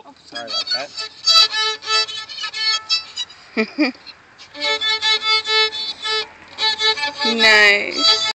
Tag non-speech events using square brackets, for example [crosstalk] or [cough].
Oh, sorry about that. [laughs] nice.